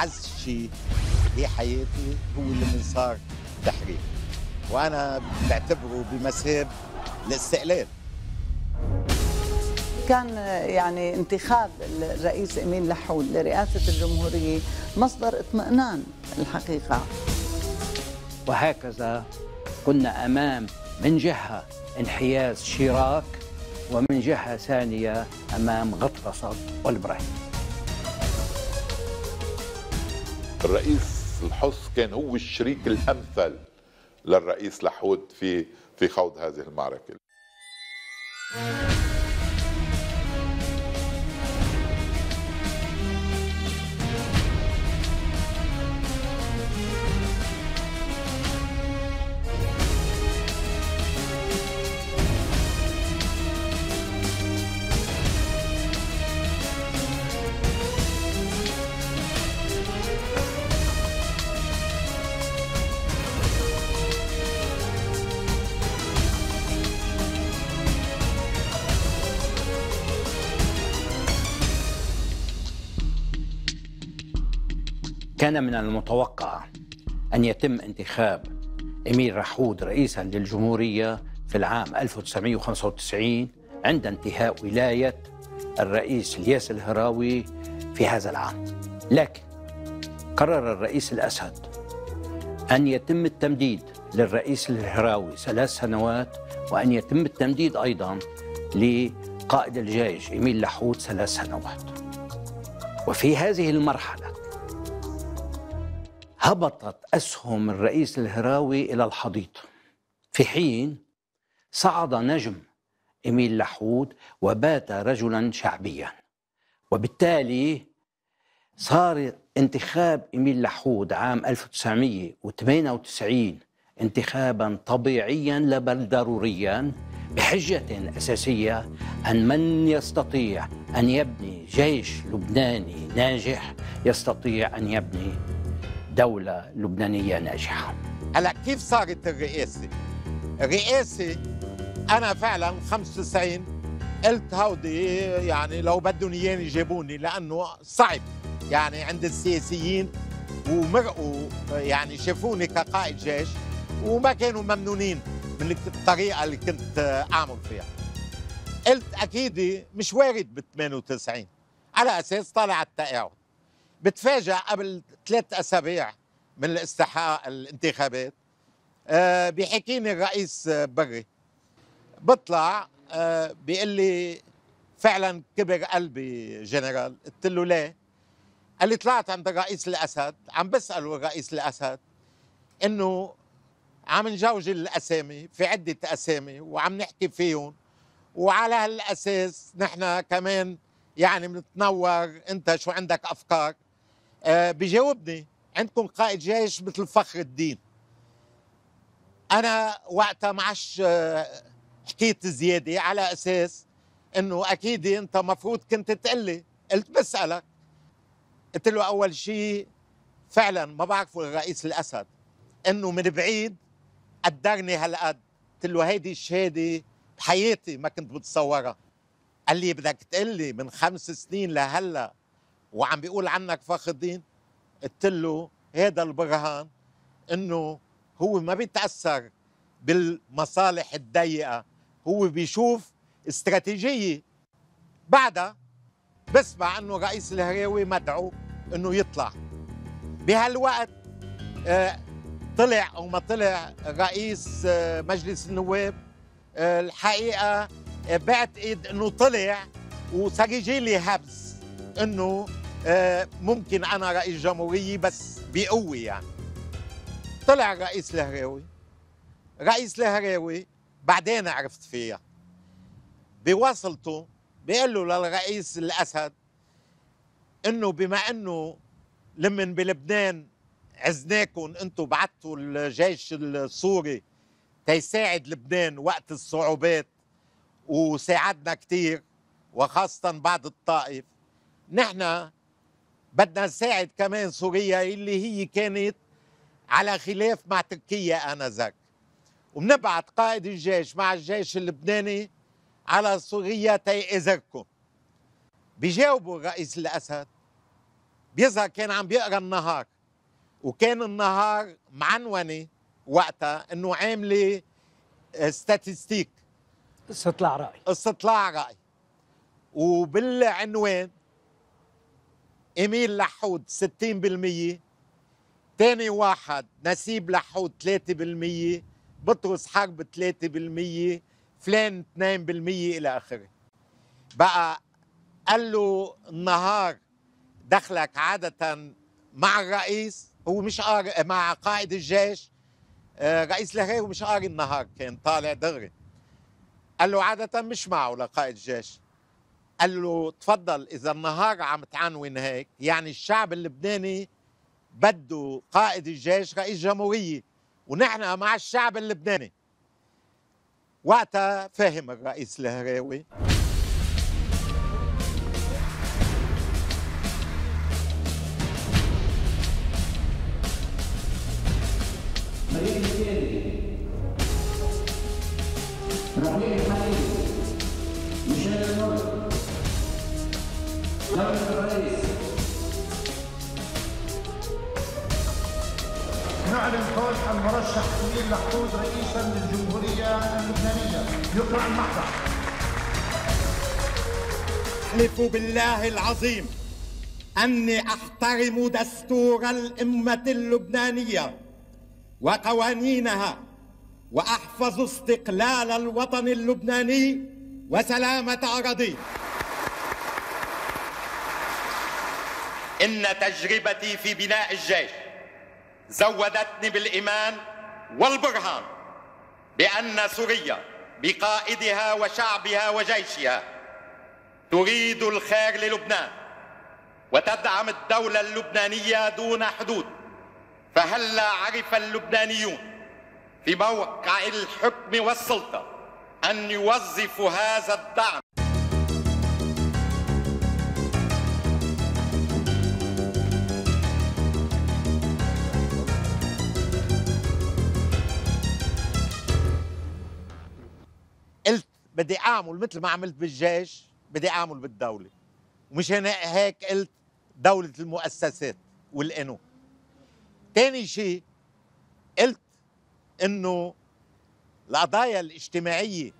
أعز شيء بحياتي هو اللي من صار تحرير. وأنا بعتبره بمثاب الاستقلال كان يعني انتخاب الرئيس أمين لحود لرئاسة الجمهورية مصدر اطمئنان الحقيقة. وهكذا كنا أمام من جهة انحياز شيراك ومن جهة ثانية أمام غطرسه والبراهيم الرئيس الحص كان هو الشريك الأمثل للرئيس لحود في في خوض هذه المعركة. كان من المتوقع أن يتم انتخاب إمير رحود رئيسا للجمهورية في العام 1995 عند انتهاء ولاية الرئيس الياس الهراوي في هذا العام. لكن قرر الرئيس الأسد أن يتم التمديد للرئيس الهراوي ثلاث سنوات وأن يتم التمديد أيضا لقائد الجيش إميل لحود ثلاث سنوات. وفي هذه المرحلة هبطت أسهم الرئيس الهراوي إلى الحضيض. في حين صعد نجم إميل لحود وبات رجلا شعبيا. وبالتالي صار انتخاب إميل لحود عام 1998 انتخابا طبيعيا لا بل ضروريا بحجة أساسية أن من يستطيع أن يبني جيش لبناني ناجح يستطيع أن يبني دولة لبنانية ناجحة. هلا كيف صارت الرئاسة؟ الرئاسة أنا فعلا 95 قلت هودي يعني لو بدهم إياني جابوني لأنه صعب. يعني عند السياسيين ومرقوا يعني شافوني كقائد جيش وما كانوا ممنونين من الطريقة اللي كنت أعمل فيها. قلت أكيد مش وارد ب 98 على أساس طالع التقاعد بتفاجأ قبل ثلاث أسابيع من الاستحقاق الانتخابات. أه بيحكيني الرئيس بري. بطلع أه بيقول لي فعلا كبر قلبي جنرال. قلت له ليه؟ قال لي طلعت عند الرئيس الأسد عم بسأله الرئيس الأسد إنه عم نجوج الأسامي في عدة أسامي وعم نحكي فيهم. وعلى هالأساس نحن كمان يعني بنتنور أنت شو عندك أفكار. آه بجاوبني. عندكم قائد جيش مثل فخر الدين. أنا وقتها معش آه حكيت زيادة على أساس إنه أكيد أنت مفروض كنت تقلي قلت بسألك. قلت له أول شيء فعلا ما بعرفه الرئيس الأسد إنه من بعيد قدرني هالقد. قلت له هيدي الشهادة بحياتي ما كنت بتصورها قال لي بدك تقول لي من خمس سنين لهلأ. وعم بيقول عنك فخر الدين؟ قلت له هذا البرهان إنه هو ما بيتأثر بالمصالح الضيقة هو بيشوف استراتيجية. بعدها بسمع إنه رئيس الهراوي مدعو إنه يطلع. بهالوقت آه طلع أو ما طلع رئيس آه مجلس النواب آه الحقيقة بعتقد إنه طلع وصار يجي لي هبز إنه ممكن أنا رئيس جمهورية بس بقوة يعني. طلع رئيس الهراوي رئيس الهراوي بعدين عرفت فيها. بوصلته بيقول له للرئيس الأسد إنه بما إنه لمن بلبنان عزناكم أنتم بعتوا الجيش السوري تيساعد لبنان وقت الصعوبات وساعدنا كثير وخاصة بعد الطائف. نحن بدنا نساعد كمان سوريا اللي هي كانت على خلاف مع تركيا آنذاك. وبنبعت قائد الجيش مع الجيش اللبناني على سوريا تيأذركم بيجاوبوا الرئيس الأسد بيظهر كان عم بيقرأ النهار وكان النهار معنونه وقتها إنه عاملة ستاتستيك استطلاع رأي. استطلاع رأي. وبالعنوان إيميل لحود 60% ثاني واحد نسيب لحود 3% بطرس حرب 3% فلان 2% إلى آخره. بقى قال له النهار دخلك عادة مع الرئيس هو مش قاري مع قائد الجيش آه، رئيس الهريري مش قاري النهار كان طالع دغري. قال له عادة مش معه لقائد الجيش. قال له تفضل إذا النهار عم تعنون هيك يعني الشعب اللبناني بده قائد الجيش رئيس جمهورية ونحن مع الشعب اللبناني. وقتها فهم الرئيس الهراوي. نعلن فوز المرشح أمين لحوز رئيسا للجمهورية اللبنانية. يقرأ المحضر أحلف بالله العظيم أني أحترم دستور الأمة اللبنانية وقوانينها وأحفظ استقلال الوطن اللبناني وسلامة أراضيه. إن تجربتي في بناء الجيش زودتني بالإيمان والبرهان بأن سوريا بقائدها وشعبها وجيشها تريد الخير للبنان وتدعم الدولة اللبنانية دون حدود. فهلا عرف اللبنانيون في موقع الحكم والسلطة أن يوظفوا هذا الدعم بدي أعمل مثل ما عملت بالجيش بدي أعمل بالدولة. ومشان هيك قلت دولة المؤسسات والقانون. تاني شيء قلت إنه القضايا الاجتماعية.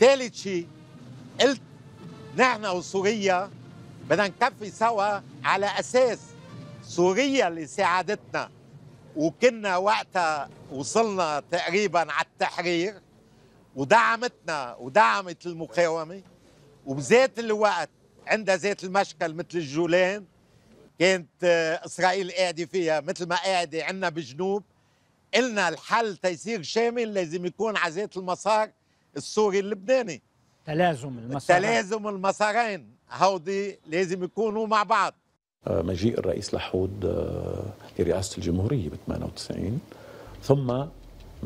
ثالث شيء قلت نحن وسوريا بدنا نكفي سوا على أساس سوريا اللي ساعدتنا. وكنا وقتها وصلنا تقريبا على التحرير. ودعمتنا ودعمت المقاومة وبذات الوقت عندها ذات المشكل مثل الجولان كانت آه، إسرائيل قاعدة فيها مثل ما قاعدة عندنا بجنوب. قلنا الحل تيصير شامل لازم يكون على ذات المسار السوري اللبناني. تلازم المسار تلازم المسارين هودي لازم يكونوا مع بعض. مجيء الرئيس لحود آه، لرئاسة الجمهورية ب 98 ثم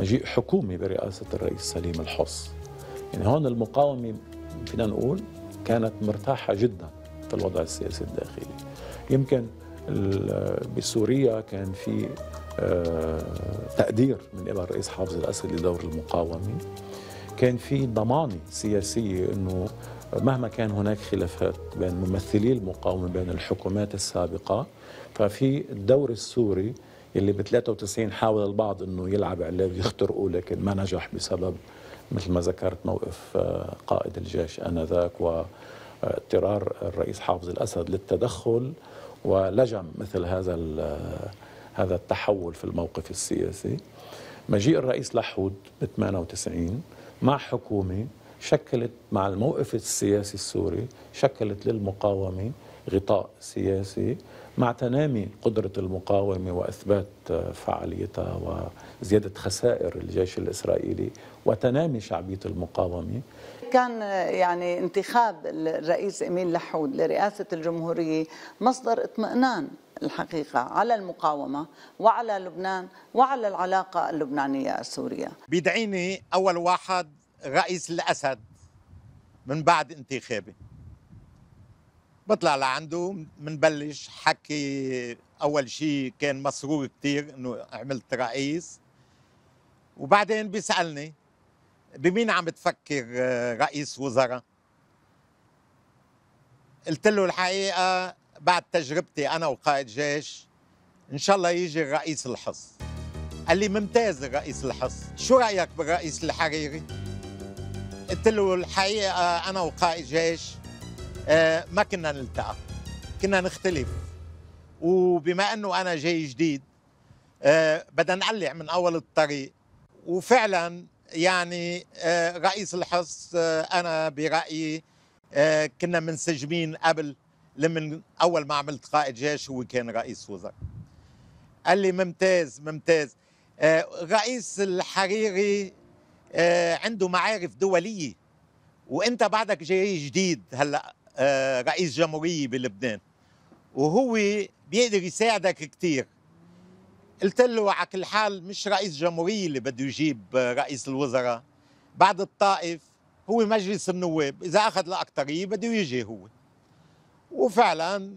مجيء حكومي برئاسة الرئيس سليم الحص يعني هون المقاومة فينا نقول كانت مرتاحة جدا في الوضع السياسي الداخلي. يمكن بسوريا كان في آه، تقدير من قبل الرئيس حافظ الأسد لدور المقاومة. كان في ضمانة سياسية أنه مهما كان هناك خلافات بين ممثلي المقاومة بين الحكومات السابقة ففي الدور السوري اللي ب 93 حاول البعض إنه يلعب عليه ويخترقه لكن ما نجح بسبب مثل ما ذكرت موقف آه، قائد الجيش آنذاك واضطرار الرئيس حافظ الأسد للتدخل ولجم مثل هذا ال- هذا التحول في الموقف السياسي. مجيء الرئيس لحود ب 98 مع حكومة شكلت مع الموقف السياسي السوري شكلت للمقاومة غطاء سياسي. مع تنامي قدرة المقاومة وإثبات آه، فعاليتها وزيادة خسائر الجيش الإسرائيلي وتنامي شعبية المقاومة. كان يعني انتخاب الرئيس إمين لحود لرئاسة الجمهورية مصدر اطمئنان الحقيقة على المقاومة وعلى لبنان وعلى العلاقة اللبنانية السورية. بيدعيني أول واحد رئيس الأسد من بعد انتخابي. بطلع لعنده منبلش حكي أول شيء كان مسرور كتير إنه عملت رئيس. وبعدين بيسألني بمين عم تفكر آه، رئيس وزراء؟ قلت له الحقيقة بعد تجربتي أنا وقائد جيش إن شاء الله يجي الرئيس الحص. قال لي ممتاز الرئيس الحص. شو رأيك بالرئيس الحريري؟ قلت له الحقيقة أنا وقائد جيش ما كنا نلتقى. كنا نختلف. وبما أنه أنا جاي جديد آه، بدنا نقلع من أول الطريق. وفعلا يعني آه، رئيس الحص أنا برأيي كنا منسجمين قبل لمن أول ما عملت قائد جيش هو كان رئيس وزراء. قال لي ممتاز ممتاز. رئيس الحريري عنده معارف دولية. وأنت بعدك جاي جديد هلأ. رئيس جمهورية بلبنان. وهو بيقدر يساعدك كثير قلت له على كل حال مش رئيس جمهورية اللي بده يجيب رئيس الوزراء. بعد الطائف هو مجلس النواب إذا أخذ الأكثرية بده يجي هو. وفعلا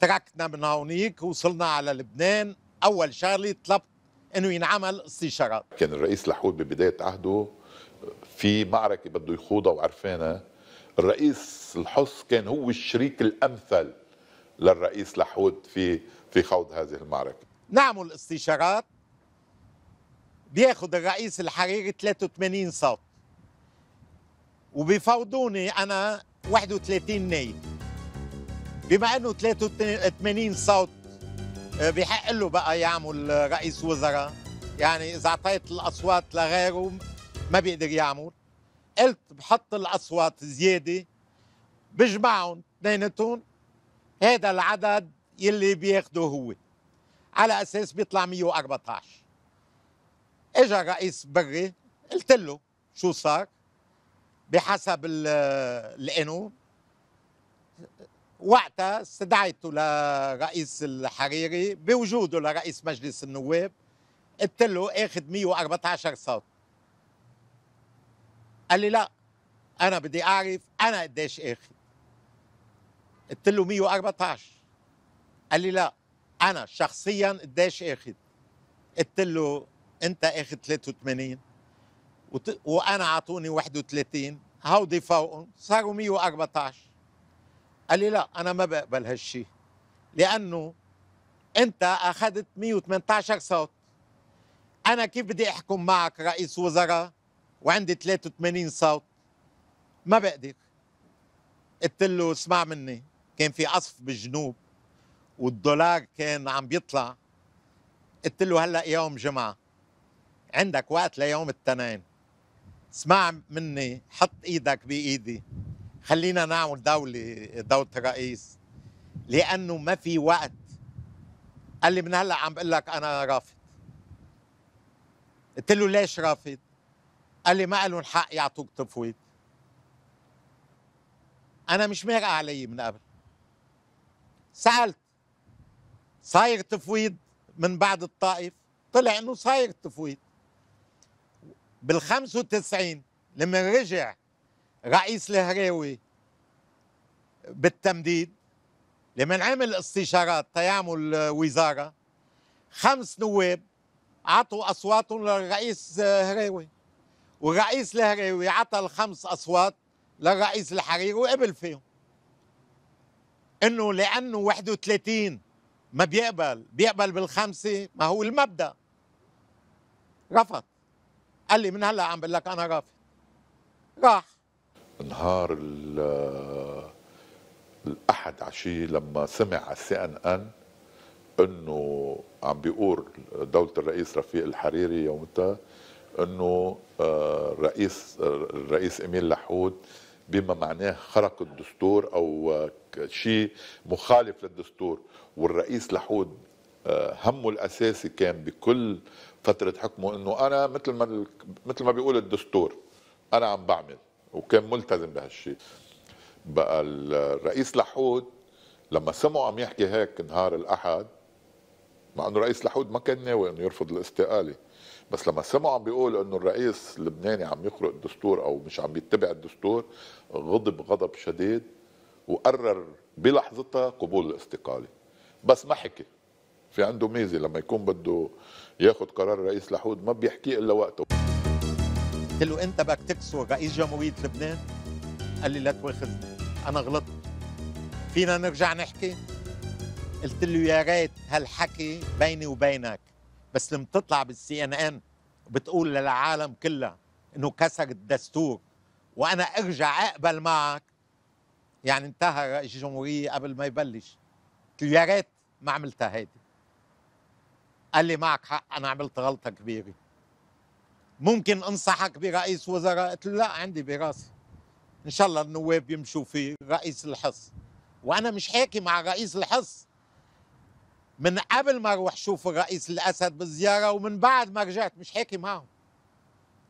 تركنا من هونيك وصلنا على لبنان. أول شغلة طلبت إنه ينعمل استشارات. كان الرئيس لحود ببداية عهده في معركة بده يخوضها وعرفانها. الرئيس الحص كان هو الشريك الأمثل للرئيس لحود في في خوض هذه المعركة. نعمل استشارات بياخذ الرئيس الحريري 83 صوت. وبيفوضوني أنا 31 نايب. بما إنه 83 صوت آه، بحق له بقى يعمل رئيس وزراء. يعني إذا أعطيت الأصوات لغيره ما بيقدر يعمل. قلت بحط الأصوات زيادة بجمعهم اثنيناتهم هذا العدد يلي بياخده هو. على أساس بيطلع 114 اجى رئيس بري قلت له شو صار؟ بحسب القانون. وقتها استدعيته لرئيس الحريري بوجوده لرئيس مجلس النواب. قلت له آخذ 114 صوت. قال لي لا أنا بدي أعرف أنا قديش اخذ قلت له 114 قال لي لا أنا شخصيا قديش اخذ قلت له أنت اخذ 83 وت... وأنا اعطوني 31 هودي فوقهم صاروا 114 قال لي لا أنا ما بقبل هالشيء لأنه أنت أخذت 118 صوت. أنا كيف بدي أحكم معك رئيس وزراء؟ وعندي 83 صوت. ما بقدر. قلت له اسمع مني. كان في قصف بالجنوب والدولار كان عم بيطلع. قلت له هلا يوم جمعة. عندك وقت ليوم الاثنين. اسمع مني. حط إيدك بإيدي. خلينا نعمل دولة دولة رئيس. لأنه ما في وقت. قال لي من هلا عم بقول لك أنا رافض. قلت له ليش رافض؟ قال لي ما لهم حق يعطوك تفويض أنا مش مارقة علي من قبل. سألت. صاير تفويض من بعد الطائف؟ طلع إنه صاير تفويض بال 95 لما رجع رئيس الهراوي بالتمديد لما عمل استشارات تيعمل وزاره خمس نواب عطوا أصواتهم للرئيس هراوي والرئيس الهراوي عطى الخمس أصوات للرئيس الحريري وقبل فيهم. إنه لأنه 31 ما بيقبل بيقبل بالخمسة ما هو المبدأ. رفض. قال لي من هلأ عم بقول لك أنا رافض. راح. نهار الأحد عشية لما سمع على السي إن إن إنه عم بيقول دولة الرئيس رفيق الحريري يومتها إنه الرئيس الرئيس إيميل لحود بما معناه خرق الدستور أو شيء مخالف للدستور. والرئيس لحود همه الأساسي كان بكل فترة حكمه إنه أنا مثل ما مثل ما بيقول الدستور أنا عم بعمل وكان ملتزم بهالشيء. بقى الرئيس لحود لما سمعوا عم يحكي هيك نهار الأحد مع إنه رئيس لحود ما كان ناوي إنه يرفض الاستقالة بس لما سمعوا عم بيقول إنه الرئيس اللبناني عم يخرق الدستور أو مش عم يتبع الدستور غضب غضب شديد وقرر بلحظتها قبول الاستقالة. بس ما حكي. في عنده ميزة لما يكون بده ياخذ قرار رئيس لحود ما بيحكي إلا وقته. قلت له أنت بدك تكسر رئيس جمهورية لبنان؟ قال لي لا تواخذني. أنا غلطت. فينا نرجع نحكي؟ قلت له يا ريت هالحكي بيني وبينك. بس لما تطلع بالسي ان ان وبتقول للعالم كلها إنه كسر الدستور. وأنا أرجع أقبل معك. يعني انتهى رئيس الجمهوريه قبل ما يبلش. يا ريت ما عملتها هيدي. قال لي معك حق أنا عملت غلطة كبيرة. ممكن أنصحك برئيس وزراء؟ قلت له لا عندي براسي. إن شاء الله النواب يمشوا في رئيس الحص. وأنا مش حاكي مع رئيس الحص. من قبل ما أروح شوف الرئيس الأسد بالزيارة ومن بعد ما رجعت مش حاكي معهم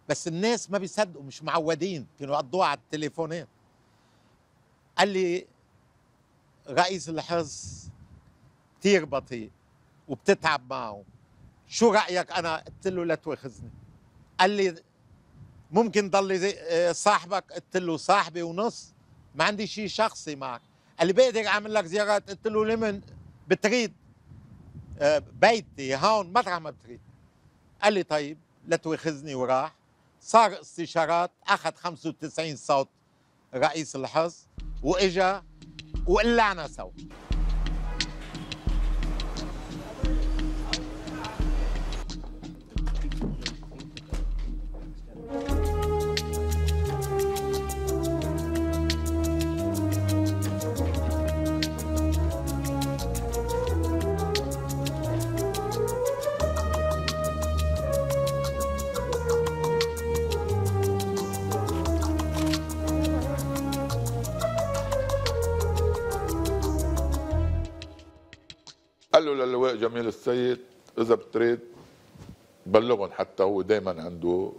بس الناس ما بيصدقوا مش معودين. كانوا يقضوها على التليفونات. قال لي رئيس الحص كثير بطيء وبتتعب معه. شو رأيك أنا؟ قلت له لا تواخذني قال لي ممكن ضل آه، صاحبك؟ قلت له صاحبي ونص. ما عندي شيء شخصي معك. قال لي بقدر أعمل لك زيارات؟ قلت له لمن بتريد؟ بيتي هون مطرح ما بتريد قال لي طيب لا تواخذني وراح. صار استشارات أخذ 95 صوت رئيس الحص وإجا وقلعنا سوا. جميل السيد إذا بتريد بلغهم حتى هو دائما عنده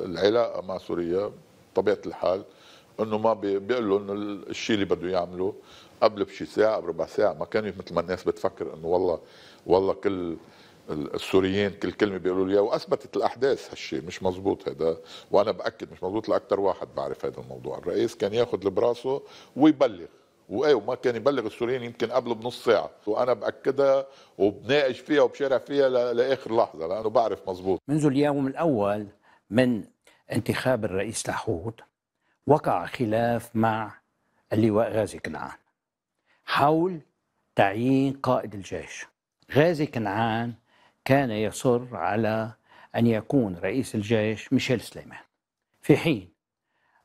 العلاقه مع سوريا بطبيعه الحال إنه ما بيقول لهم الشيء اللي بده يعمله قبل بشي ساعة بربع ساعة ما كان مثل ما الناس بتفكر إنه والله والله كل السوريين كل كلمة بيقولوا لي وأثبتت الأحداث هالشيء مش مزبوط هذا وأنا بأكد مش مزبوط لاكثر واحد بعرف هذا الموضوع الرئيس كان ياخذ براسه ويبلغ. وآية كان يبلغ السوريين يمكن قبل بنص ساعة. وأنا بأكدها وبناقش فيها وبشارع فيها لآخر لحظة لأنه بعرف مزبوط منذ اليوم الأول من انتخاب الرئيس لحود وقع خلاف مع اللواء غازي كنعان حول تعيين قائد الجيش. غازي كنعان كان يصر على أن يكون رئيس الجيش ميشيل سليمان. في حين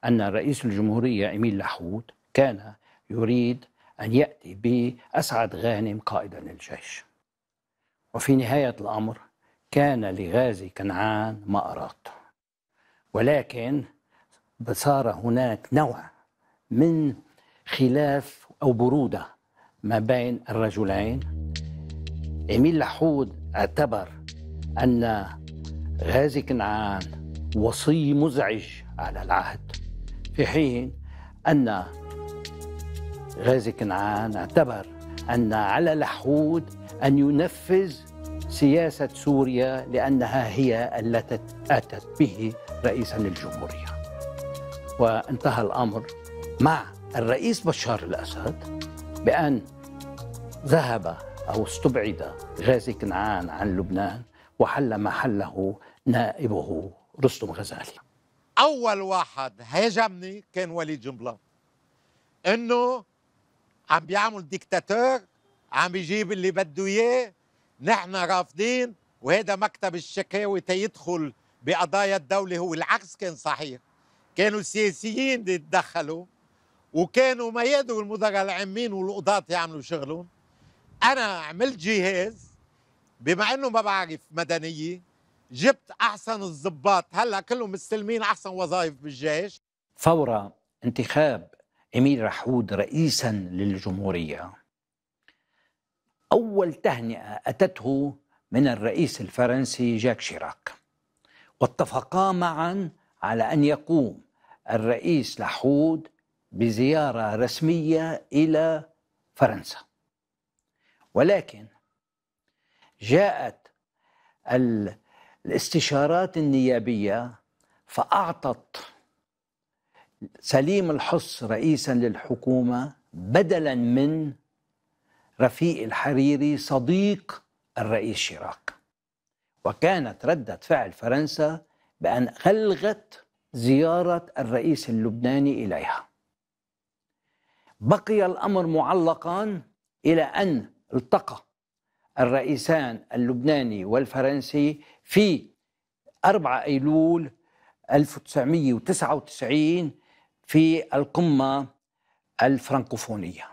أن رئيس الجمهورية إميل لحود كان يريد أن يأتي بأسعد غانم قائدا للجيش. وفي نهاية الأمر كان لغازي كنعان ما أراد ولكن صار هناك نوع من خلاف أو برودة ما بين الرجلين. إميل لحود اعتبر أن غازي كنعان وصي مزعج على العهد في حين أن غازي كنعان اعتبر أن على لحود أن ينفذ سياسة سوريا لأنها هي التي أتت به رئيسا للجمهورية. وانتهى الأمر مع الرئيس بشار الأسد بأن ذهب أو استبعد غازي كنعان عن لبنان وحل محله نائبه رستم غزالي. أول واحد هاجمني كان وليد جنبلاط إنه عم بيعمل ديكتاتور عم بيجيب اللي بده إياه. نحن رافضين وهذا مكتب الشكاوي تيدخل بقضايا الدولة هو. العكس كان صحيح. كانوا السياسيين يتدخلوا وكانوا ميادوا المدراء العامين والقضاة يعملوا شغلهم. أنا عملت جهاز بما أنه ما بعرف مدنية جبت أحسن الضباط. هلأ كلهم مستلمين أحسن وظائف بالجيش. فور انتخاب إميل رحود رئيسا للجمهورية. أول تهنئة أتته من الرئيس الفرنسي جاك شيراك. واتفقا معا على أن يقوم الرئيس لحود بزيارة رسمية إلى فرنسا. ولكن جاءت الاستشارات النيابية فأعطت سليم الحص رئيسا للحكومة بدلا من رفيق الحريري صديق الرئيس شيراك وكانت ردة فعل فرنسا بأن ألغت زيارة الرئيس اللبناني إليها. بقي الأمر معلقا إلى أن التقى الرئيسان اللبناني والفرنسي في 4 أيلول 1999 في القمة الفرنكوفونية.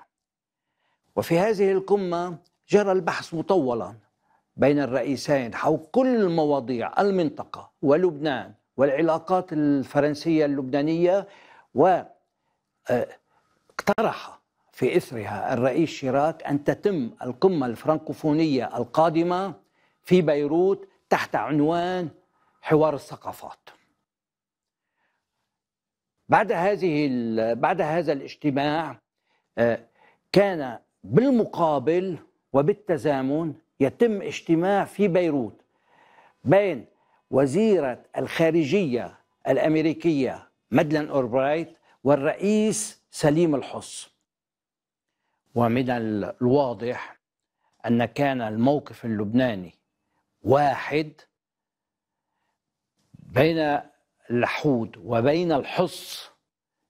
وفي هذه القمة جرى البحث مطولا بين الرئيسين حول كل مواضيع المنطقة ولبنان والعلاقات الفرنسية اللبنانية و اقترح في إثرها الرئيس شيراك أن تتم القمة الفرنكوفونية القادمة في بيروت تحت عنوان حوار الثقافات. بعد هذه بعد هذا الاجتماع آه، كان بالمقابل وبالتزامن يتم اجتماع في بيروت بين وزيرة الخارجية الأمريكية مدلن أوربرايت والرئيس سليم الحص. ومن الواضح أن كان الموقف اللبناني واحد بين اللحود وبين الحص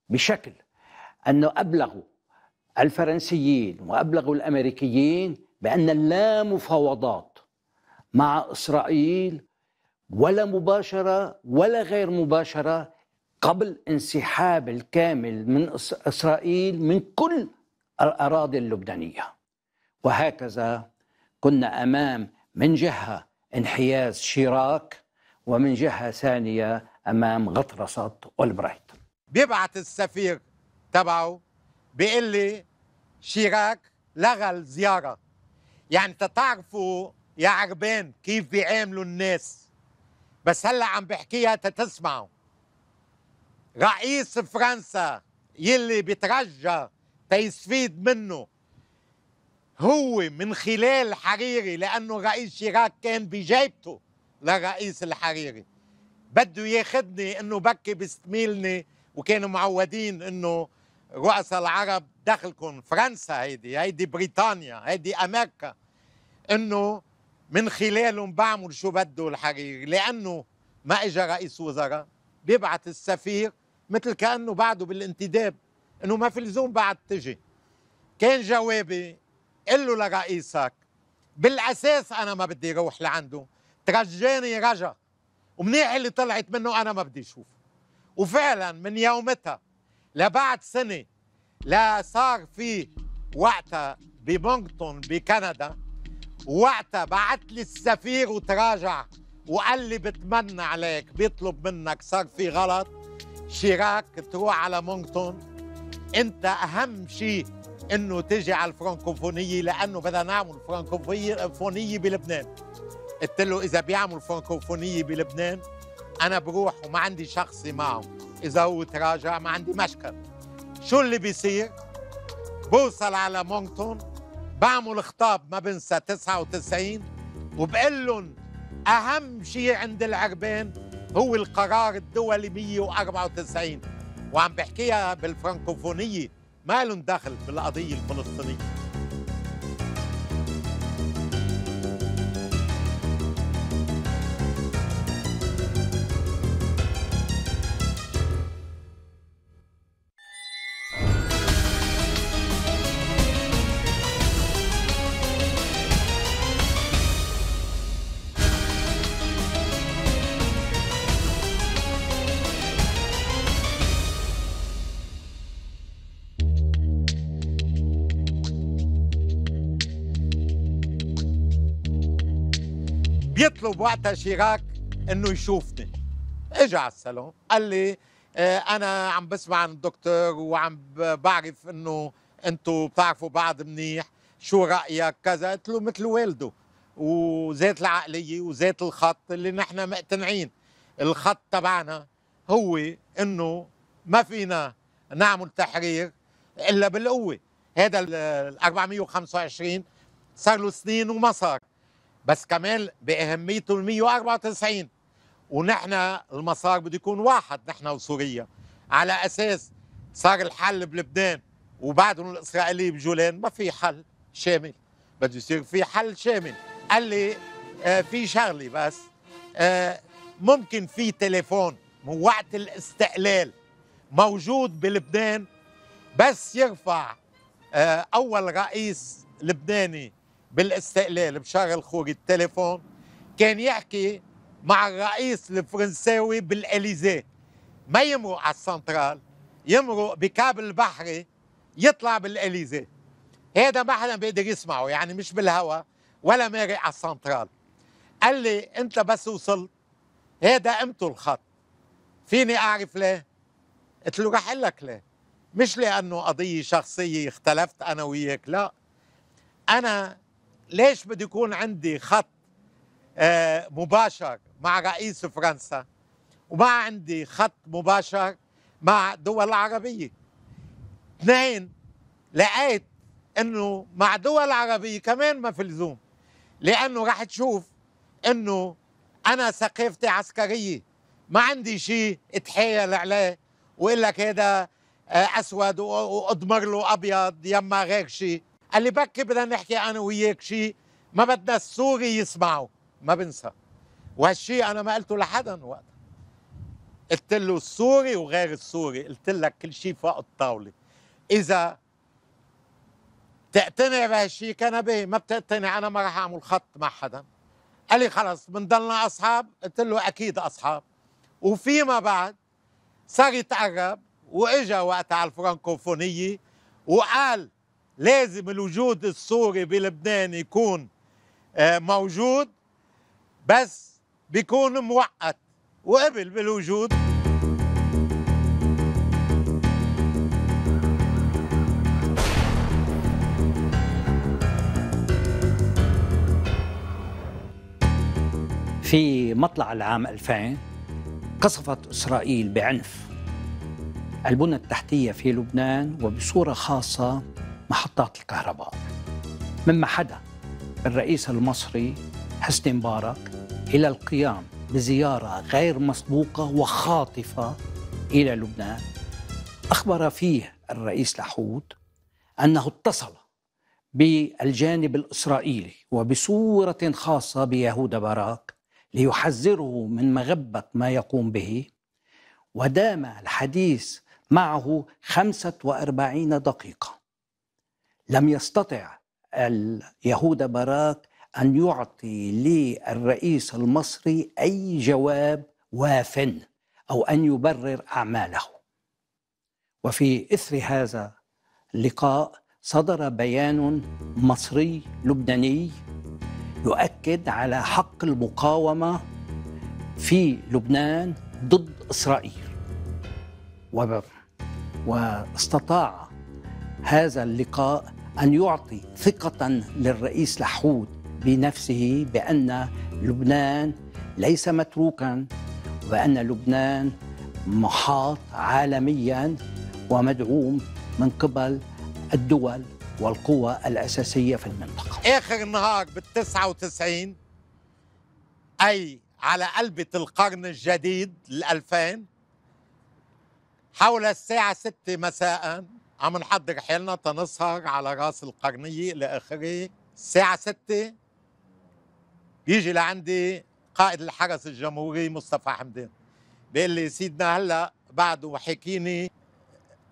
بشكل أنه أبلغوا الفرنسيين وأبلغوا الأمريكيين بأن لا مفاوضات مع إسرائيل ولا مباشرة ولا غير مباشرة قبل انسحاب الكامل من إسرائيل من كل الأراضي اللبنانية. وهكذا كنا أمام من جهة انحياز شيراك ومن جهة ثانية أمام غطرسة أولبرايت بيبعت السفير تبعه بيقول لي شيراك لغى الزيارة. يعني تتعرفوا يا عربان كيف بيعاملوا الناس. بس هلأ عم بحكيها تتسمعوا. رئيس فرنسا يلي بيترجى تيستفيد منه هو من خلال حريري لأنه رئيس شيراك كان بجيبته لرئيس الحريري. بده ياخذني إنه بكي بيستميلني وكانوا معودين إنه رؤساء العرب دخلكم فرنسا هيدي هيدي بريطانيا هيدي أمريكا. إنه من خلالهم بعمل شو بده الحريري لأنه ما اجى رئيس وزراء بيبعت السفير مثل كأنه بعده بالانتداب إنه ما في لزوم بعد تجي. كان جوابي قل له لرئيسك بالأساس أنا ما بدي أروح لعنده ترجاني رجا. ومنيح اللي طلعت منه أنا ما بدي أشوفه. وفعلا من يومتها لبعد سنة لا صار في وقتها بمونكتون بكندا وقتها بعت لي السفير وتراجع وقال لي بتمنى عليك بيطلب منك صار في غلط. شيراك تروح على مونكتون أنت أهم شيء إنه تجي على الفرنكوفونية لأنه بدنا نعمل فرنكوفونيه بلبنان. قلت له إذا بيعمل فرنكوفونيه بلبنان أنا بروح وما عندي شخصي معه إذا هو تراجع ما عندي مشكل. شو اللي بيصير؟ بوصل على مونكتون بعمل خطاب ما بنسى 99 وبقول لهم أهم شيء عند العربان هو القرار الدولي 194 وعم بحكيها بالفرنكوفونية. ما لهم دخل بالقضية الفلسطينية. بيطلب وقتها شيراك إنه يشوفني. اجى على الصالون قال لي آه، أنا عم بسمع عن الدكتور وعم بعرف إنه أنتم بتعرفوا بعض منيح شو رأيك؟ كذا. قلت له مثل والده وذات العقلية وذات الخط اللي نحن مقتنعين. الخط تبعنا هو إنه ما فينا نعمل تحرير إلا بالقوة. هذا ال 425 صار له سنين وما صار. بس كمان بأهميته ال 194 ونحن المسار بده يكون واحد نحن وسوريا. على أساس صار الحل بلبنان وبعدهم الإسرائيلي بجولان ما في حل شامل. بده يصير في حل شامل. قال لي آه في شغلة بس. آه ممكن في تليفون من وقت الاستقلال موجود بلبنان بس يرفع آه أول رئيس لبناني بالاستقلال بشغل خوري التليفون كان يحكي مع الرئيس الفرنساوي بالأليزيه. ما يمرق على السنترال يمرق بكابل البحري يطلع بالأليزيه. هذا ما حدا بيقدر يسمعه يعني مش بالهوا ولا مارق على السنترال. قال لي أنت بس وصلت هذا قيمته الخط. فيني أعرف ليه؟ قلت له رح أقول لك ليه. مش لأنه قضية شخصية اختلفت أنا وياك لا. أنا ليش بده يكون عندي خط آه مباشر مع رئيس فرنسا؟ وما عندي خط مباشر مع دول العربية. اثنين لقيت إنه مع دول عربيه كمان ما في لزوم لأنه رح تشوف إنه أنا ثقافتي عسكرية ما عندي شيء أتحايل عليه وأقول لك هذا آه، أسود واضمر له أبيض يما غير شيء قال لي بكي بدنا نحكي أنا وياك شيء ما بدنا السوري يسمعوا. ما بنسى. وهالشيء أنا ما قلته لحدا وقت قلت له السوري وغير السوري. قلت لك كل شيء فوق الطاولة. إذا تقتنع بهالشيء كان به ما بتقتنع أنا ما راح أعمل خط مع حدا. قال لي خلص بنضلنا أصحاب. قلت له أكيد أصحاب. وفيما بعد صار يتقرب وإجا وقت على الفرنكوفونيه وقال لازم الوجود السوري بلبنان يكون آه، موجود بس بيكون موقت وقبل بالوجود. في مطلع العام 2000 قصفت إسرائيل بعنف. البنى التحتية في لبنان وبصورة خاصة محطات الكهرباء. مما حدا الرئيس المصري حسني مبارك إلى القيام بزيارة غير مسبوقة وخاطفة إلى لبنان. أخبر فيه الرئيس لحود أنه اتصل بالجانب الإسرائيلي وبصورة خاصة بيهودا باراك ليحذره من مغبة ما يقوم به ودام الحديث معه 45 دقيقة. لم يستطع اليهود باراك أن يعطي للرئيس المصري أي جواب واف أو أن يبرر أعماله. وفي إثر هذا اللقاء صدر بيان مصري لبناني يؤكد على حق المقاومة في لبنان ضد إسرائيل. واستطاع هذا اللقاء أن يعطي ثقة للرئيس لحود بنفسه بأن لبنان ليس متروكا وأن لبنان محاط عالميا ومدعوم من قبل الدول والقوى الأساسية في المنطقة. آخر النهار بالتسعة وتسعين أي على قلبة القرن الجديد الألفين حول الساعة ستة مساء عم نحضر حالنا تنسهر على راس القرنية إلى آخره الساعة ستة. بيجي لعندي قائد الحرس الجمهوري مصطفى حمدان. بيقول لي سيدنا هلا بعده حكيني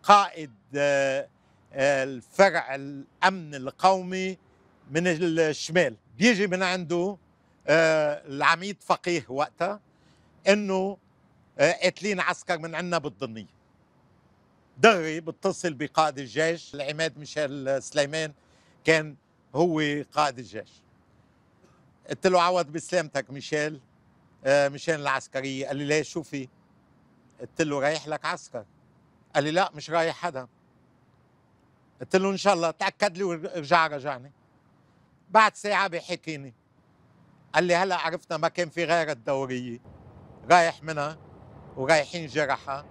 قائد آه، الفرع الأمن القومي من الشمال. بيجي من عنده آه، العميد فقيه وقتها إنه آه، قاتلين عسكر من عنا بالضنية. دغري بتصل بقائد الجيش. العماد ميشيل سليمان كان هو قائد الجيش. قلت له عوض بسلامتك ميشيل. آه العسكريه قال لي ليش شو في قلت له رايح لك عسكر. قال لي لا مش رايح حدا. قلت له إن شاء الله تأكد لي ورجع رجعني. بعد ساعة بيحكيني. قال لي هلا عرفنا ما كان في غير الدوريه رايح منها ورايحين جرحة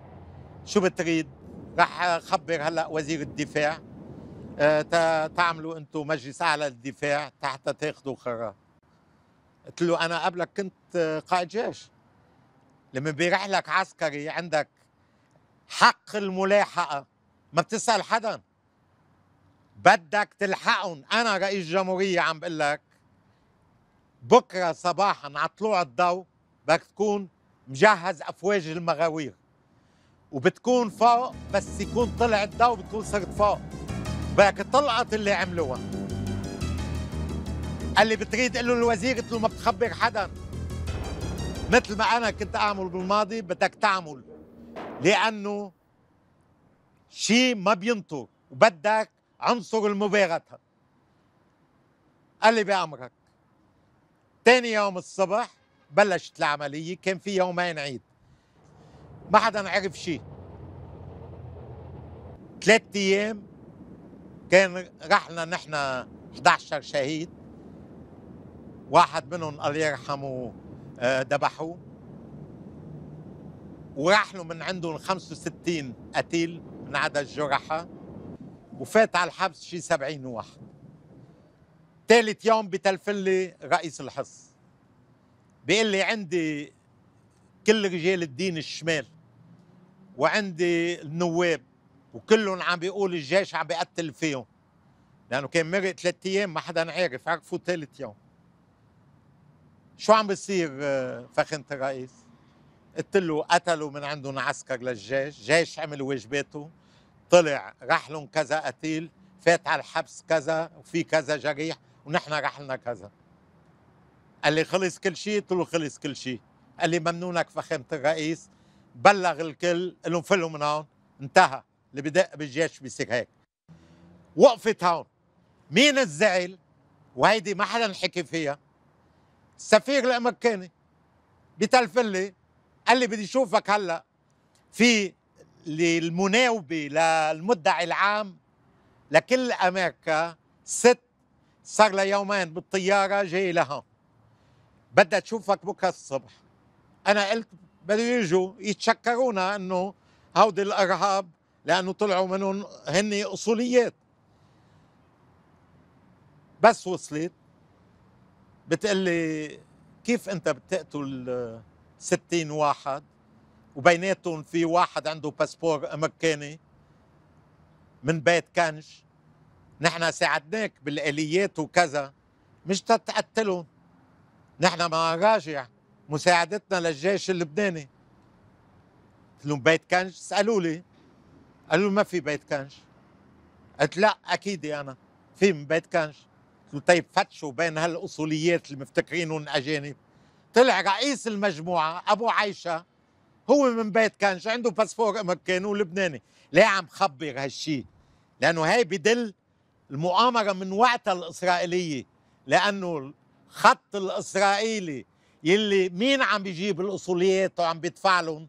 شو بتريد؟ راح خبر هلأ وزير الدفاع أه تعملوا أنتم مجلس أعلى للدفاع حتى تاخذوا قرار. قلت له أنا قبلك كنت قائد جيش. لما بيرح لك عسكري عندك حق الملاحقة ما بتسأل حدا. بدك تلحقهم. أنا رئيس جمهورية عم بقول لك بكرة صباحا على طلوع الضوء بدك تكون مجهز أفواج المغاوير. وبتكون فوق بس يكون طلع الضوء بتكون صرت فوق. بدك تلقط اللي عملوها. قال لي بتريد قل له الوزير قلت له ما بتخبر حدا. مثل ما أنا كنت أعمل بالماضي بدك تعمل. لأنه شيء ما بينطر وبدك عنصر المباغتة. قال لي بأمرك تاني يوم الصبح بلشت العملية كان في يومين عيد. ما حدا عرف شيء. ثلاث أيام كان رحنا نحن 11 شهيد. واحد منهم الله يرحمه ذبحوه. آه، ورحلوا من عندهم 65 قتيل من عدد الجرحى. وفات على الحبس شي 70 واحد. ثالث يوم بتلفن لي رئيس الحص. بيقول لي عندي كل رجال الدين الشمال. وعندي النواب وكلهم عم بيقول الجيش عم بيقتل فيهم. لأنه كان مرق ثلاث أيام ما حدا عارف عرفوا ثالث يوم. شو عم بيصير فخامه الرئيس؟ قلت له قتلوا من عندهم عسكر للجيش، جيش عمل واجباته طلع راح لهم كذا قتيل فات على الحبس كذا وفي كذا جريح ونحن راح لنا كذا. قال لي خلص كل شيء قلت له خلص كل شيء. قال لي ممنونك فخامة الرئيس بلغ الكل قال لهم فلوا من هون انتهى. اللي بدق بالجيش بيصير هيك. وقفت هون. مين الزعل وهيدي ما حدا حكي فيها. السفير الأمريكاني. بتلفن لي. قال لي بدي أشوفك هلأ. في المناوبة للمدعي العام لكل أمريكا ست. صار لها يومين بالطيارة جاي لها بدها تشوفك بكرة الصبح. أنا قلت بده يجوا يتشكرونا أنه هودي الأرهاب لأنه طلعوا منهم هن أصوليات. بس وصلت. بتقول لي كيف أنت بتقتل 60 واحد؟ وبيناتهم في واحد عنده باسبور أمريكاني من بيت كنش نحن ساعدناك بالآليات وكذا. مش تتقتلهم. نحن ما راجع. مساعدتنا للجيش اللبناني. قلت لهم بيت كنش سألوا لي. قالوا ما في بيت كنش قلت لا أكيد أنا في من بيت كنش قلت له طيب فتشوا بين هالأصوليات اللي مفتكرينهم اجانب طلع رئيس المجموعة أبو عيشه هو من بيت كنش عنده باسبور امريكاني ولبناني. ليه عم خبر هالشيء لأنه هي بدل المؤامرة من وقتها الإسرائيلية لأنه الخط الإسرائيلي يلي مين عم بيجيب الأصوليات وعم بيدفع لهم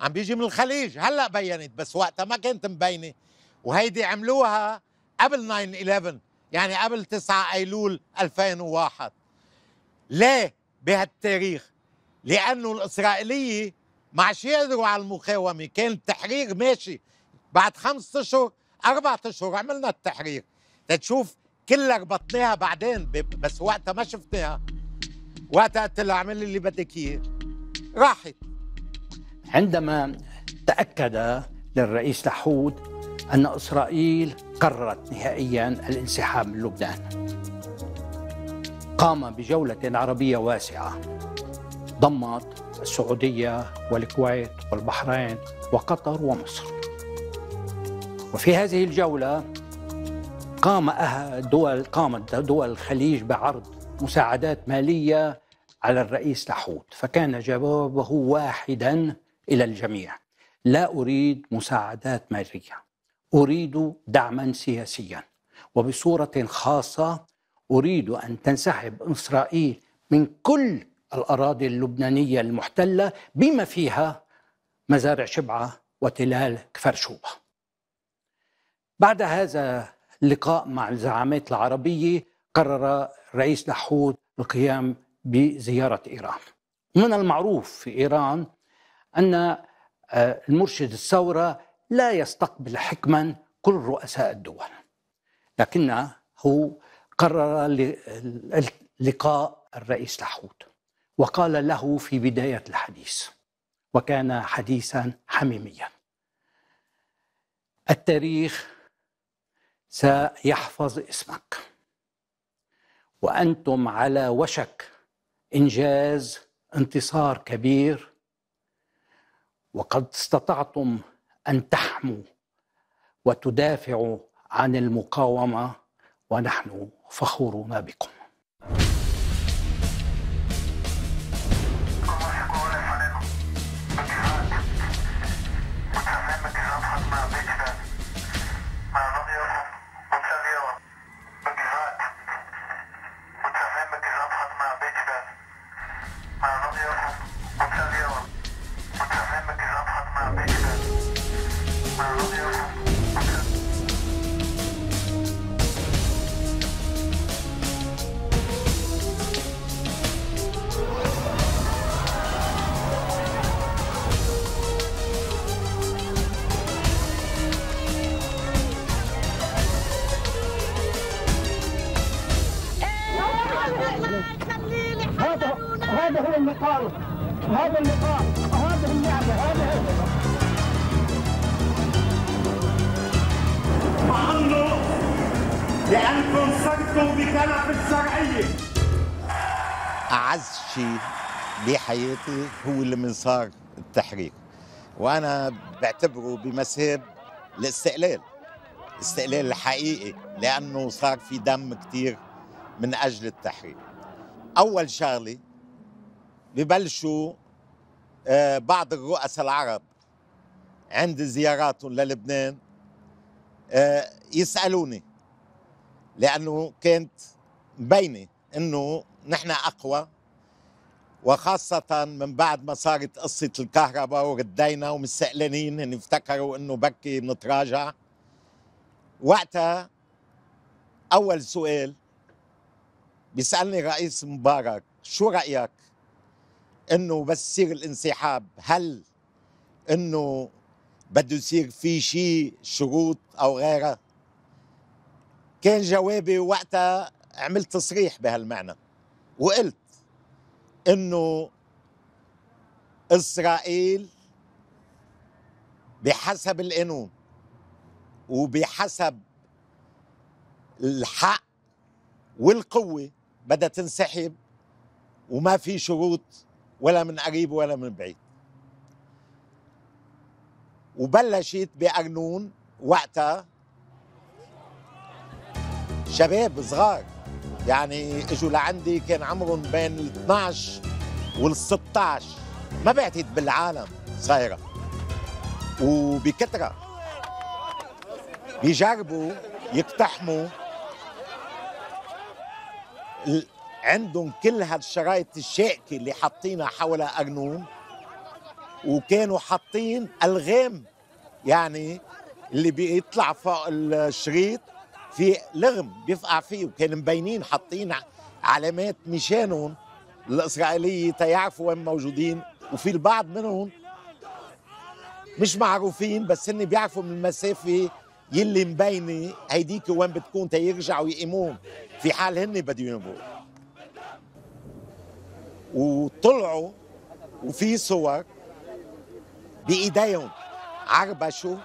عم بيجي من الخليج. هلأ بينت بس وقتها ما كانت مبينة. وهيدي عملوها قبل 9/11 يعني قبل 9 أيلول 2001 ليه بهالتاريخ؟ لأنه الإسرائيلية ما عادش يقدروا على المقاومة. كان التحرير ماشي. بعد خمسة أشهر أربعة أشهر عملنا التحرير. تشوف كلها ربطناها بعدين بس وقتها ما شفناها. وقتها قلت له اعمل اللي بدك إياه. راحت. عندما تأكد للرئيس لحود أن إسرائيل قررت نهائيا الانسحاب من لبنان قام بجولة عربية واسعة. ضمت السعودية والكويت والبحرين وقطر ومصر. وفي هذه الجولة قام دول قامت دول الخليج بعرض مساعدات مالية على الرئيس لحود فكان جوابه واحدا إلى الجميع. لا أريد مساعدات مالية أريد دعما سياسيا. وبصورة خاصة أريد أن تنسحب إسرائيل من كل الأراضي اللبنانية المحتلة بما فيها مزارع شبعة وتلال كفر شوبه بعد هذا اللقاء مع الزعامات العربية قرر الرئيس لحود القيام بزيارة إيران. من المعروف في إيران أن آه، المرشد الثورة لا يستقبل حكما كل رؤساء الدول. لكنه قرر لقاء الرئيس لحود وقال له في بداية الحديث وكان حديثا حميميا. التاريخ سيحفظ اسمك. وأنتم على وشك. إنجاز انتصار كبير. وقد استطعتم أن تحموا وتدافعوا عن المقاومة ونحن فخورون بكم. بحياتي هو اللي من صار التحرير وأنا بعتبره بمثاب الاستقلال. الاستقلال الحقيقي لأنه صار في دم كتير من أجل التحرير أول شغلة ببلشوا آه، بعض الرؤساء العرب عند زياراتهم للبنان آه، يسألوني لأنه كانت مبينة أنه نحن أقوى وخاصة من بعد ما صارت قصة الكهرباء وردينا ومستقلين إن افتكروا إنه بكي نتراجع. وقتها أول سؤال بيسألني رئيس مبارك شو رأيك إنه بس يصير الانسحاب؟ هل إنه بده يصير في شيء شروط أو غيرها؟ كان جوابي وقتها عملت تصريح بهالمعنى وقلت إنه إسرائيل بحسب القانون وبحسب الحق والقوة بدها تنسحب وما في شروط ولا من قريب ولا من بعيد. وبلشت بقانون وقتها شباب صغار. يعني اجوا لعندي كان عمرهم بين ال 12 وال 16 ما بعتت بالعالم صايرة. وبكثره بيجربوا يقتحموا عندهم كل هالشرايط الشائكه اللي حاطينها حول قانون وكانوا حاطين الغام يعني اللي بيطلع فوق الشريط. في لغم بيفقع فيه وكان مبينين حاطين علامات مشانهم الإسرائيلية تيعرفوا وين موجودين وفي البعض منهم مش معروفين بس هن بيعرفوا من المسافة يلي مبينة هيديك وين بتكون تيرجعوا يقيمون في حال هن بدهم ينبوا وطلعوا وفي صور بإيديهم عربشوا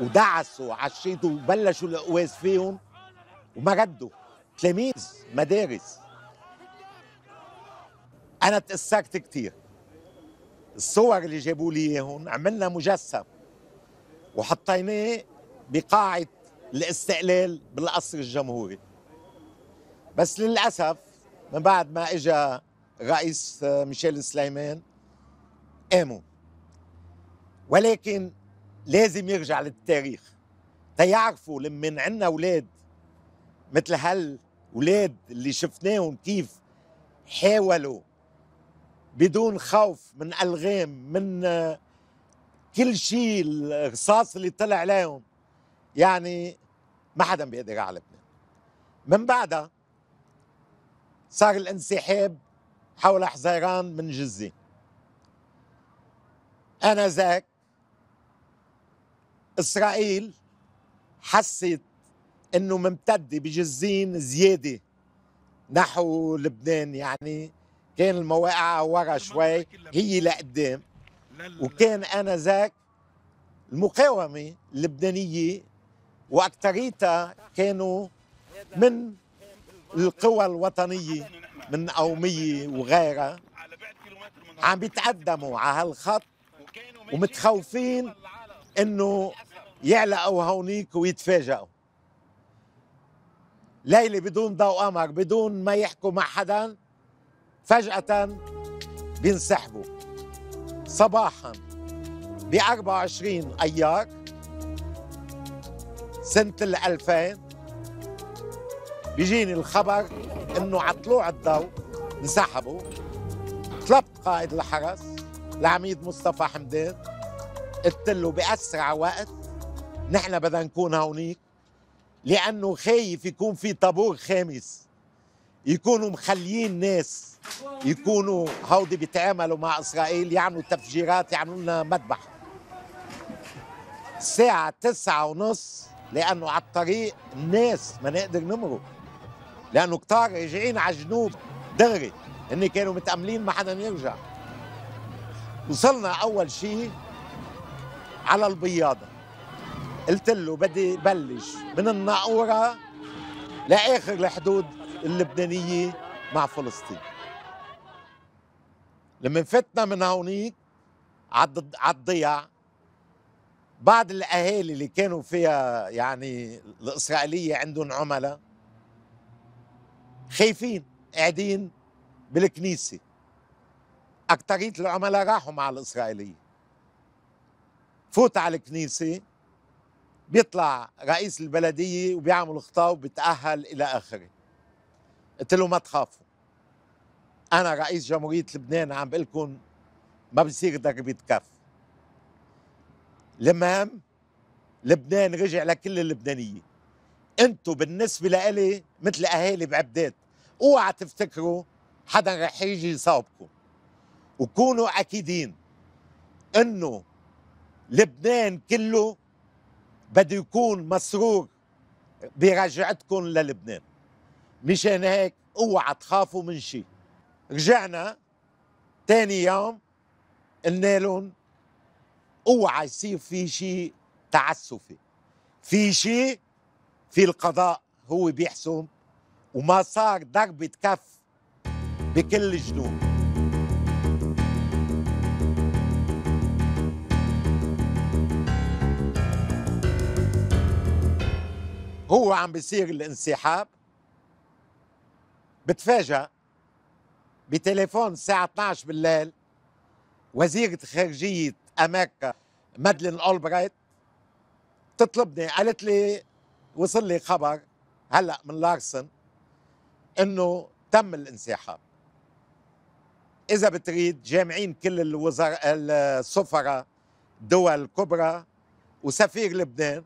ودعسوا عشيتوا وبلشوا القواس فيهم وما ردوا تلاميذ مدارس. أنا تاثرت كثير الصور اللي جابوا لي إياهم عملنا مجسم وحطيناه بقاعه الاستقلال بالقصر الجمهوري. بس للأسف من بعد ما اجى الرئيس ميشيل سليمان قاموا. ولكن لازم يرجع للتاريخ. تيعرفوا لمن عنا أولاد مثل هالولاد اللي شفناهم كيف حاولوا بدون خوف من ألغام من كل شيء الرصاص اللي طلع عليهم. يعني ما حدا بيقدر على لبنان. من بعدها صار الانسحاب حول حزيران من جزة أنا ذاك إسرائيل حست إنه ممتدة بجزين زيادة نحو لبنان. يعني كان المواقع ورا شوي هي لقدام. وكان أنا ذاك المقاومة اللبنانية وأكتريتها كانوا من القوى الوطنية من قومية وغيرها. عم بيتقدموا على هالخط ومتخوفين إنه يعلقوا هونيك ويتفاجئوا. ليلة بدون ضوء قمر بدون ما يحكوا مع حدا فجأة بينسحبوا. صباحا ب 24 أيار سنة ال 2000 بيجيني الخبر إنه على طلوع الضوء انسحبوا. طلبت قائد الحرس العميد مصطفى حمدان قلت له بأسرع وقت نحن بدنا نكون هونيك لأنه خايف يكون في طابور خامس. يكونوا مخليين ناس يكونوا هودي بيتعاملوا مع إسرائيل يعملوا تفجيرات يعملوا لنا مذبح. الساعة تسعة ونص لأنه على الطريق الناس ما نقدر نمرق لأنه كتار راجعين على الجنوب دغري. هن كانوا متأملين ما حدا يرجع. وصلنا أول شيء على البياضة. قلت له بدي بلش من الناقورة لآخر الحدود اللبنانية مع فلسطين. لما فتنا من هونيك على الضياع بعض الأهالي اللي كانوا فيها يعني الإسرائيلية عندهم عملاء خايفين قاعدين بالكنيسة. اكثريه العملاء راحوا مع الإسرائيلية. فوت على الكنيسة بيطلع رئيس البلدية وبيعمل خطاب وبيتأهل إلى آخره. قلت له ما تخافوا. أنا رئيس جمهورية لبنان عم بقول لكم ما بصير ضربه كف المهم لبنان رجع لكل اللبنانية. أنتم بالنسبة لإلي مثل أهالي بعبدات اوعى تفتكروا حدا رح يجي يصابكم وكونوا أكيدين إنه لبنان كله بده يكون مسرور برجعتكم للبنان. مشان هيك اوعى تخافوا من شيء رجعنا تاني يوم قلنا لهم اوعى يصير في شيء تعسفي. في شيء في القضاء هو بيحسم وما صار ضربة كف بكل جنوب هو عم بيصير الانسحاب بتفاجأ بتليفون الساعة 12 بالليل وزيرة خارجية أمريكا مادلين أولبرايت تطلبني قالت لي وصل لي خبر هلأ من لارسن إنه تم الانسحاب. إذا بتريد جامعين كل الوزراء السفراء دول كبرى وسفير لبنان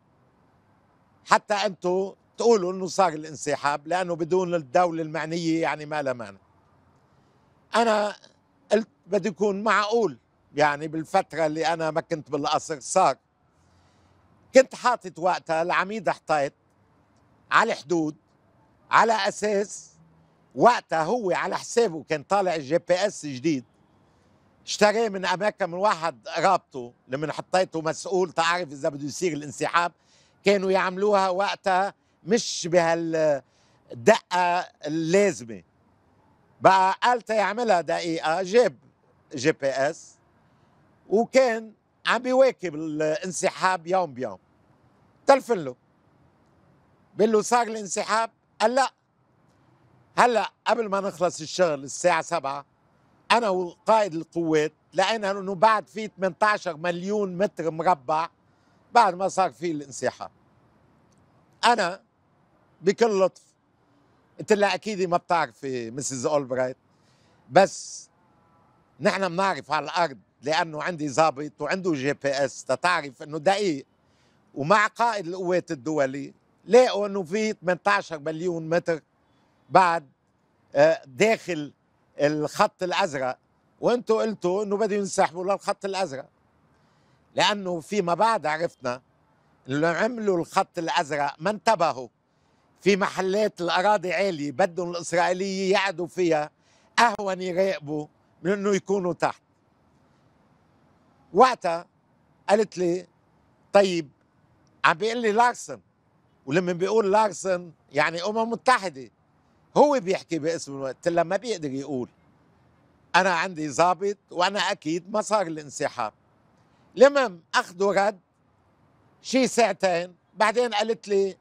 حتى أنتم تقولوا انه صار الانسحاب لأنه بدون الدولة المعنية يعني ما لها معنى أنا قلت بدي يكون معقول يعني بالفترة اللي أنا ما كنت بالقصر صار. كنت حاطط وقتها العميد حطيت على الحدود على أساس وقتها هو على حسابه كان طالع ال GPS جديد. اشتريه من أمريكا من واحد رابطه لما حطيته مسؤول تعرف إذا بده يصير الانسحاب. كانوا يعملوها وقتها مش بهالدقة اللازمة. بقى قال يعملها دقيقة جاب GPS وكان عم بيواكب الانسحاب يوم بيوم. تلفن له. بقول له صار الانسحاب قال لا. هلأ قبل ما نخلص الشغل الساعة سبعة أنا وقائد القوات لقينا إنه بعد في 18 مليون متر مربع بعد ما صار في الانسحاب. أنا بكل لطف قلت لها أكيد ما بتعرفي مسز أولبرايت بس نحن بنعرف على الأرض لأنه عندي ضابط وعنده GPS تتعرف إنه دقيق. ومع قائد القوات الدولي لقوا إنه في 18 مليون متر بعد آه، داخل الخط الأزرق. وأنتم قلتوا إنه بده ينسحبوا للخط الأزرق. لأنه فيما بعد عرفنا اللي عملوا الخط الأزرق ما انتبهوا. في محلات الأراضي عالية بدهم الإسرائيلية يقعدوا فيها أهون يراقبوا من إنه يكونوا تحت. وقتها قالت لي طيب عم بيقول لي لارسن. ولما بيقول لارسن يعني أمم متحدة. هو بيحكي باسم قلت لها ما بيقدر يقول. أنا عندي ضابط وأنا أكيد ما صار الانسحاب. المهم أخذوا رد شي ساعتين بعدين قالت لي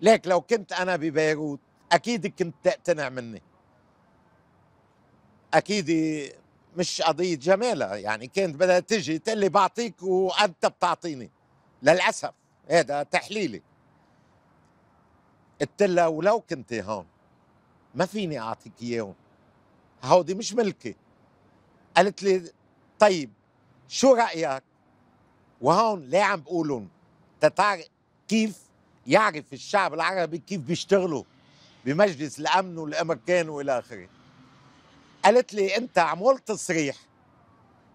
ليك لو كنت أنا ببيروت أكيد كنت تقتنع مني. أكيد مش قضية جمالها يعني كانت بدها تجي تقول لي بعطيك وأنت بتعطيني. للأسف هذا تحليلي. قلت لها ولو كنت هون ما فيني أعطيك إياهم هودي مش ملكي. قالت لي طيب شو رأيك وهون ليه عم بقولهم تتعرف كيف يعرف الشعب العربي كيف بيشتغلوا بمجلس الأمن والأمريكان وإلى آخره؟ قالت لي أنت عمول تصريح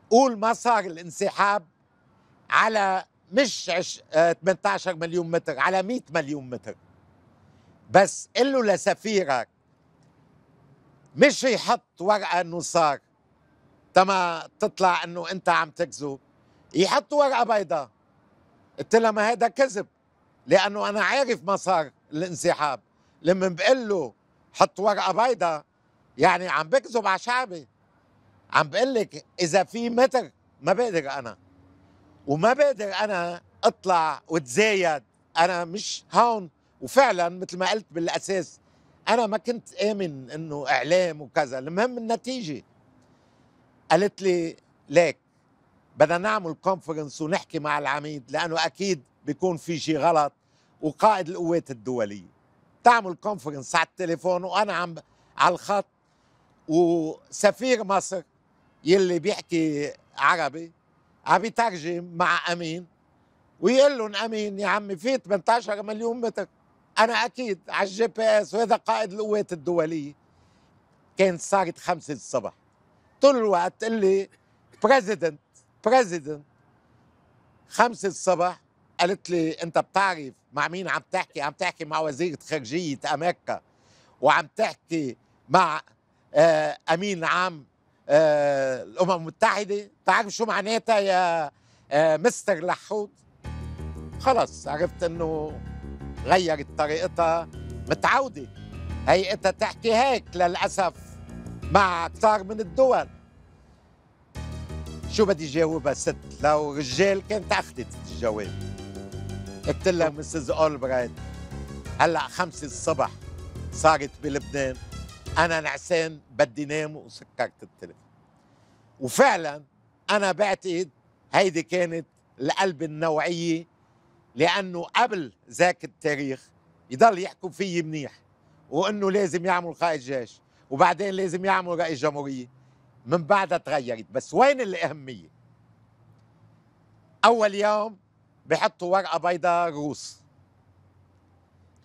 قول ما صار الانسحاب على مش عش... 18 آه، مليون متر على 100 مليون متر. بس قل له لسفيرك مش يحط ورقة إنه صار. تما تطلع إنه أنت عم تكذب يحط ورقة بيضاء. قلت لها ما هذا كذب؟ لأنه أنا عارف ما صار الانسحاب. لما بقول له حط ورقة بيضاء يعني عم بكذب على شعبي. عم بقول لك إذا في متر ما بقدر أنا. وما بقدر أنا أطلع وتزايد أنا مش هون. وفعلا مثل ما قلت بالأساس أنا ما كنت آمن إنه إعلام وكذا. المهم النتيجة. قالت لي ليك بدنا نعمل conference ونحكي مع العميد لأنه أكيد بيكون في شيء غلط وقائد القوات الدولية. تعمل conference على التليفون وأنا عم على الخط وسفير مصر يلي بيحكي عربي عم يترجم مع أمين ويقول لهم أمين يا عمي في 18 مليون متر. أنا أكيد على ال GPS وهذا قائد القوات الدولية كانت صارت خمسة الصبح. طول الوقت تقول لي president president خمسة الصبح قالت لي أنت بتعرف مع مين عم تحكي؟ عم تحكي مع وزيرة خارجية أمريكا وعم تحكي مع آه أمين عام آه الأمم المتحدة. بتعرف شو معناتها يا آه مستر لحود؟ خلص عرفت إنه غيرت طريقتها. متعودة هيئتها تحكي هيك للأسف مع كثار من الدول. شو بدي جاوبها ست لو رجال كانت أخذت الجواب قلت لها مسز أولبرايت هلأ خمسة الصبح صارت بلبنان أنا نعسان بدي نام وسكرت التليفون. وفعلا أنا بعتقد هيدي كانت القلب النوعية لأنه قبل ذاك التاريخ يضل يحكوا فيي منيح وإنه لازم يعمل قائد جيش وبعدين لازم يعمل رئيس جمهورية. من بعدها تغيرت. بس وين الأهمية؟ أول يوم بحطوا ورقة بيضاء روس.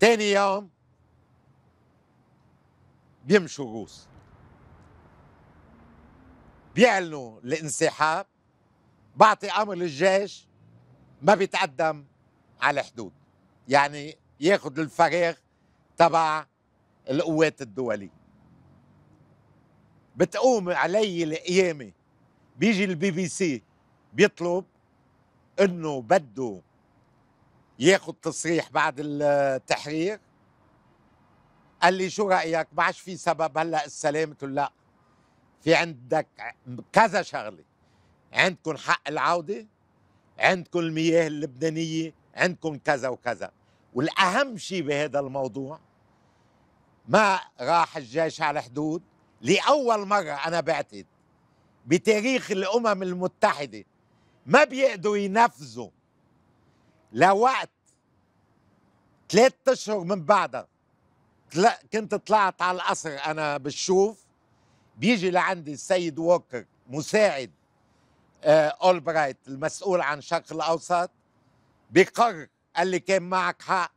ثاني يوم بيمشوا روس. بيعلنوا الانسحاب. بعطي أمر للجيش ما بيتقدم على الحدود. يعني ياخذ الفراغ تبع القوات الدولية. بتقوم علي القيامة بيجي البي بي سي بيطلب إنه بده ياخذ تصريح بعد التحرير. قال لي شو رأيك؟ ما عادش في سبب هلأ السلام؟ قلت لا في عندك كذا شغلة. عندكم حق العودة عندكم المياه اللبنانية عندكم كذا وكذا. والأهم شيء بهذا الموضوع ما راح الجيش على الحدود لأول مرة أنا بعتقد بتاريخ الأمم المتحدة. ما بيقدروا ينفذوا لوقت ثلاث أشهر من بعدها. كنت طلعت على القصر أنا بالشوف بيجي لعندي السيد ووكر مساعد آه أولبرايت المسؤول عن الشرق الأوسط. بقرر قال لي كان معك حق.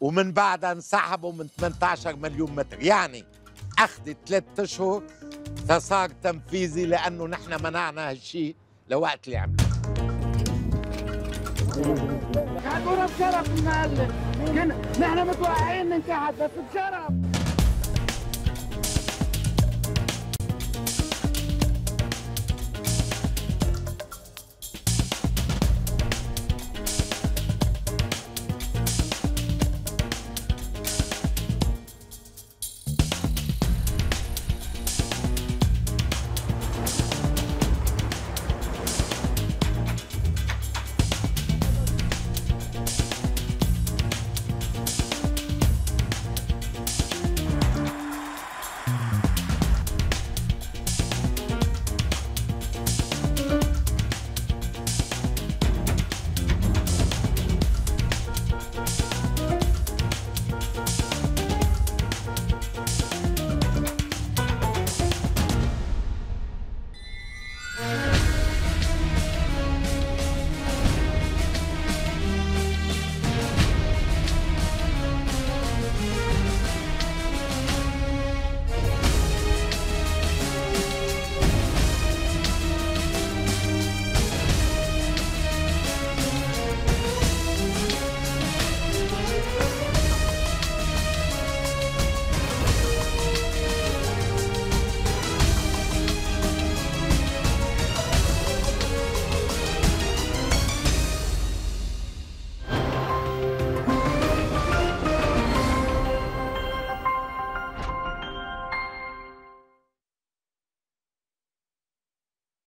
ومن بعدها انسحبوا من 18 مليون متر. يعني اخذت ثلاث أشهر فصار تنفيذي لأنه نحن منعنا هالشيء لوقت اللي عمله. كنا بشرف نحن متوقعين ننتحر بس بشرف.